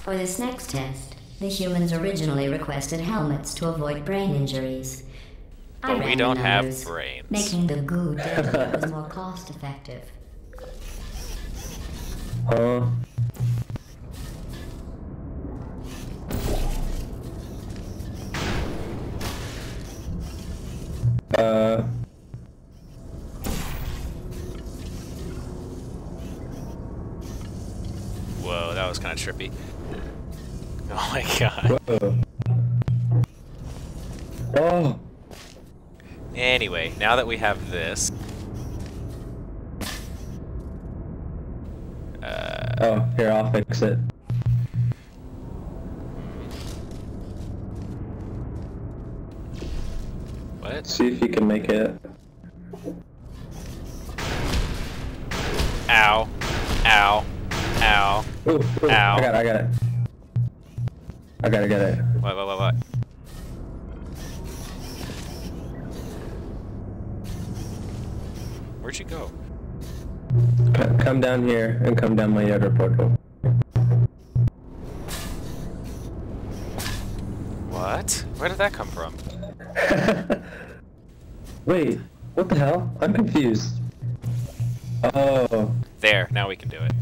For this next test, the humans originally requested helmets to avoid brain injuries. I But we don't have brains. Making the goo deadly was more cost effective. Huh? Uh. Whoa, that was kind of trippy. Oh my god. Whoa. Oh. Anyway, now that we have this, uh, Oh, here, I'll fix it. what? See if you can make it. Ow. Ow. Ow. Ooh, ooh, Ow. I got it, I got it. I gotta get it. What, what, what, what? Where'd you go? Come down here and come down my other portal. What? Where did that come from? Wait, what the hell? I'm confused. Oh, There, now we can do it.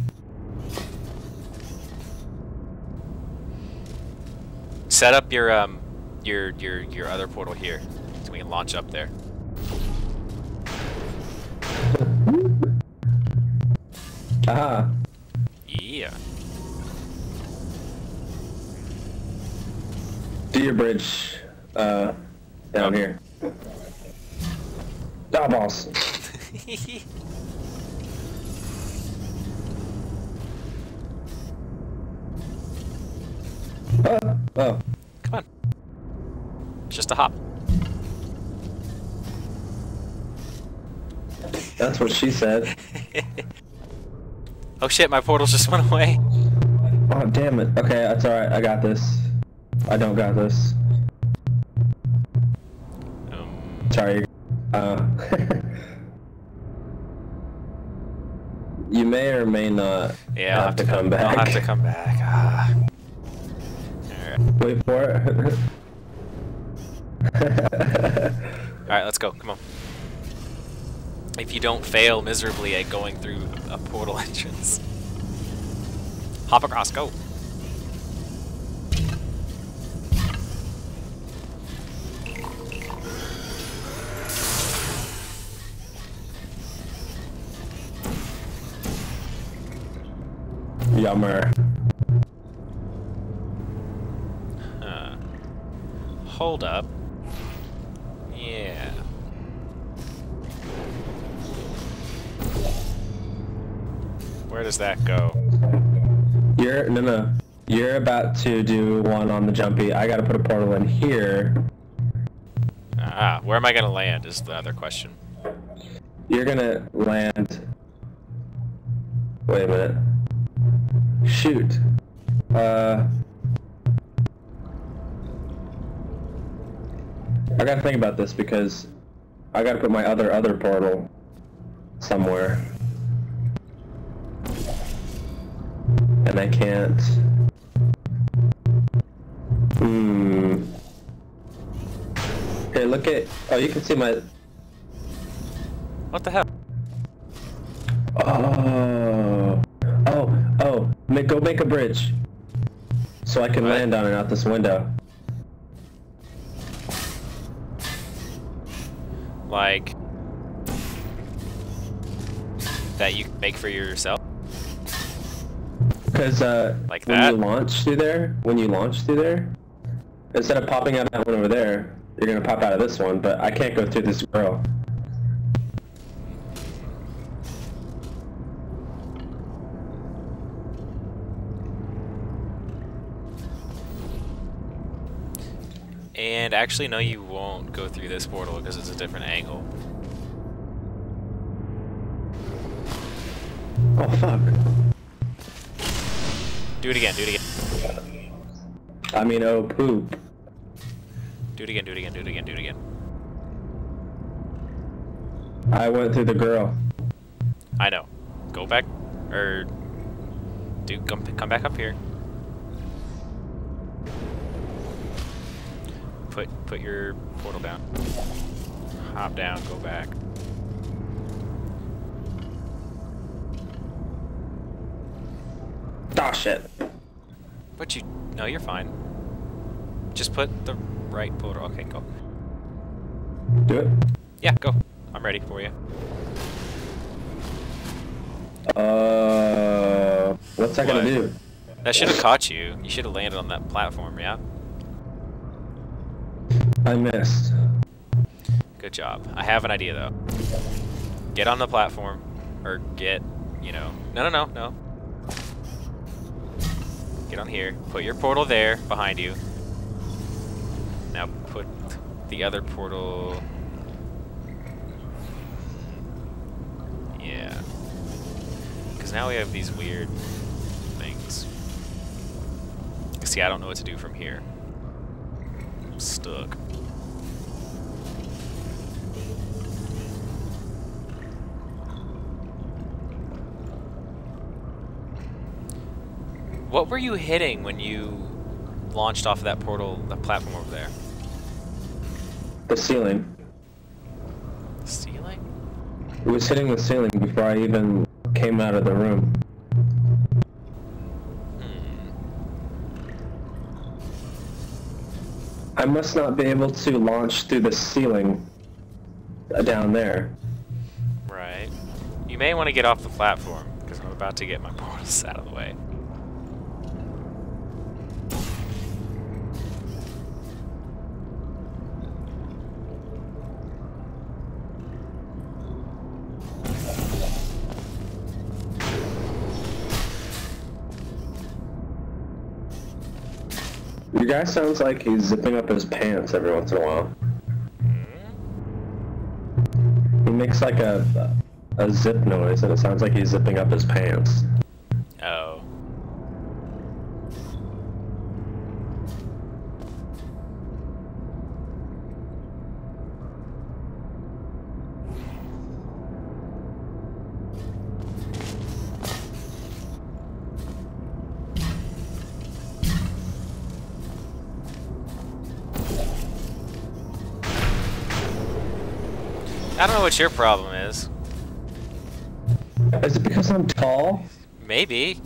Set up your um your your your other portal here so we can launch up there. ah. Yeah. Do your bridge, uh, down Okay. here. Ah, boss. Oh. Come on. Just a hop. That's what she said. oh shit, my portals just went away. Oh, damn it. Okay, that's alright. I got this. I don't got this. Um, Sorry. Uh, you may or may not yeah, I'll have to come back. I'll have to come back. Ah. Wait for it. Alright, let's go. Come on. If you don't fail miserably at going through a portal entrance. Hop across, go. Yummer. Huh. Hold up. Yeah. Where does that go? You're no no. You're about to do one on the jumpy. I gotta put a portal in here. Ah, where am I gonna land is the other question. You're gonna land. Wait a minute. Shoot. Uh. I gotta think about this because I gotta put my other other portal somewhere. And I can't. Hmm. Hey, look at. Oh, you can see my. What the hell? Oh. Oh, oh. Make, go make a bridge. So I can What? land on it out this window. Like that you make for yourself? Because uh, Like when that? you launch through there, when you launch through there, instead of popping out of that one over there, you're gonna pop out of this one. But I can't go through this girl. And actually, no, you won't go through this portal because it's a different angle. Oh fuck. Do it again, do it again. I mean, oh poop. Do it again, do it again, do it again, do it again. I went through the girl. I know. Go back, er, or do come come back up here. Put put your portal down. Hop down, go back. Oh shit. But you no, you're fine. Just put the right portal. Okay, go. Do it. Yeah, go. I'm ready for you. Uh, what's that gonna do? That should have caught you. You should have landed on that platform, yeah? I missed. Good job. I have an idea though. Get on the platform. Or get, you know. No, no, no, no. Get on here. Put your portal there behind you. Now put the other portal. Yeah. Because now we have these weird things. See, I don't know what to do from here. I'm stuck. What were you hitting when you launched off of that portal, that platform over there? The ceiling. Ceiling? It was hitting the ceiling before I even came out of the room. I must not be able to launch through the ceiling down there. Right. You may want to get off the platform, because I'm about to get my portals out of the way. Your guy sounds like he's zipping up his pants every once in a while. He makes like a a zip noise, and it sounds like he's zipping up his pants. I don't know what your problem is. Is it because I'm tall? Maybe.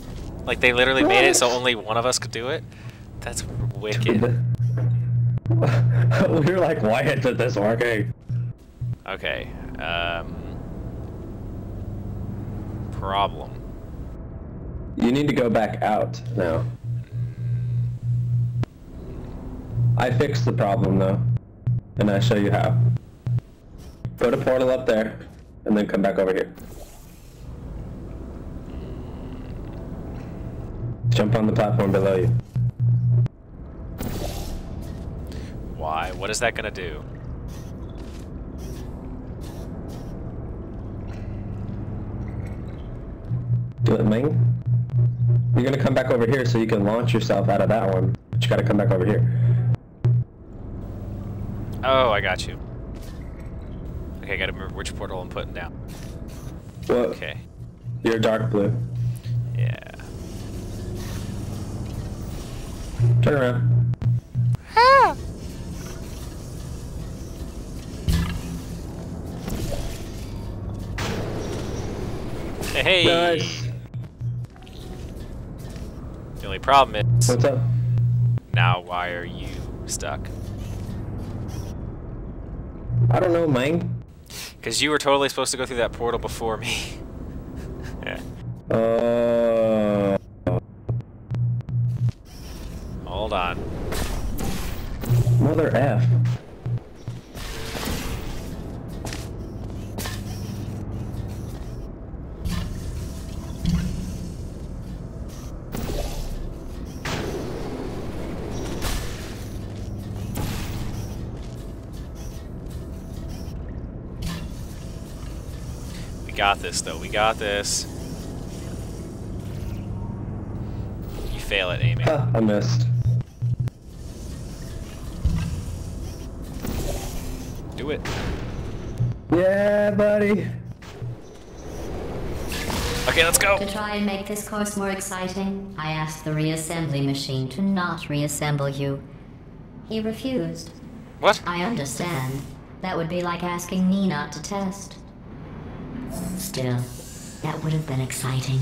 Like they literally made it so only one of us could do it? That's wicked. we were like, why isn't this working? Okay. Um problem. You need to go back out now. I fixed the problem though, and I show you how. Put a portal up there, and then come back over here. Jump on the platform below you. Why? What is that gonna do? Do it, Ming. You're gonna come back over here so you can launch yourself out of that one, but you gotta come back over here. Oh, I got you. Okay, I gotta remember which portal I'm putting down. Well, Okay. you're dark blue. Yeah. Turn around. Hey! Nice. The only problem is What's up? now why are you stuck? I don't know, Ming. Because you were totally supposed to go through that portal before me. yeah. Uh, Hold on. mother F. We got this though. We got this. You fail at aiming. Huh, ah, I missed. Do it. Yeah, buddy. Okay, let's go. To try and make this course more exciting, I asked the reassembly machine to not reassemble you. He refused. What? I understand. That would be like asking me not to test. Still, that would have been exciting.